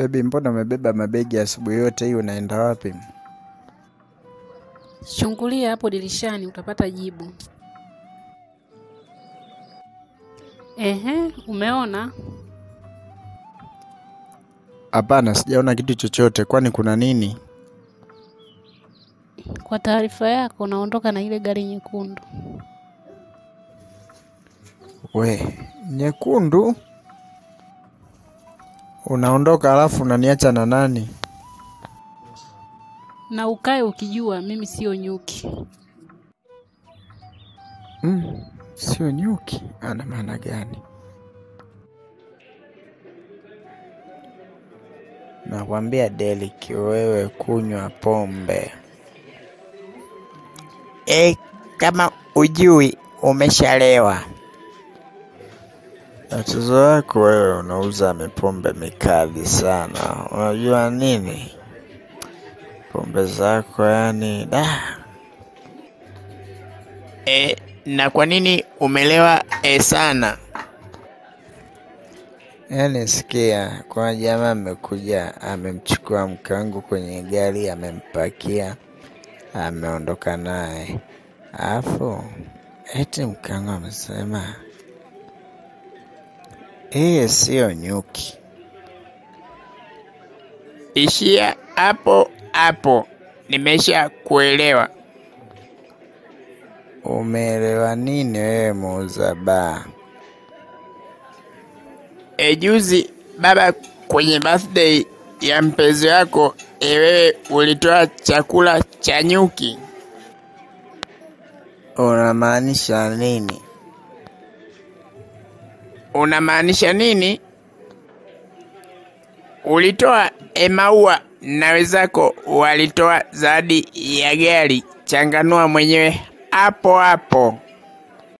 Bebi, mbona umebeba mabegi asubuhi yote hii? Unaenda wapi? Chungulia hapo dirishani utapata jibu. Ehe, umeona? Hapana, sijaona kitu chochote. Kwani kuna nini? Kwa taarifa yako, naondoka na ile gari nyekundu. We, nyekundu? Unaondoka alafu unaniacha na nani? Na ukae ukijua mimi sio nyuki. Mm, sio nyuki. Ana maana gani? Nakwambia Derek, wewe kunywa pombe. E, kama ujui umeshalewa. Tatizo wako wewe, unauza mipombe mikali sana. Unajua nini? Pombe zako yani da. E, na kwa nini umelewa e, sana? Yaani sikia, kuna jamaa amekuja amemchukua mke wangu kwenye gari, amempakia, ameondoka naye, alafu eti mke wangu amesema yeye siyo nyuki. Ishia hapo hapo, nimesha kuelewa. Umeelewa nini wewe muuza baa? Ejuzi baba, kwenye birthday ya mpenzi wako ewewe ulitoa chakula cha nyuki. Unamaanisha nini? Unamaanisha nini? Ulitoa emaua maua na wenzako walitoa zawadi ya gari. Changanua mwenyewe hapo hapo.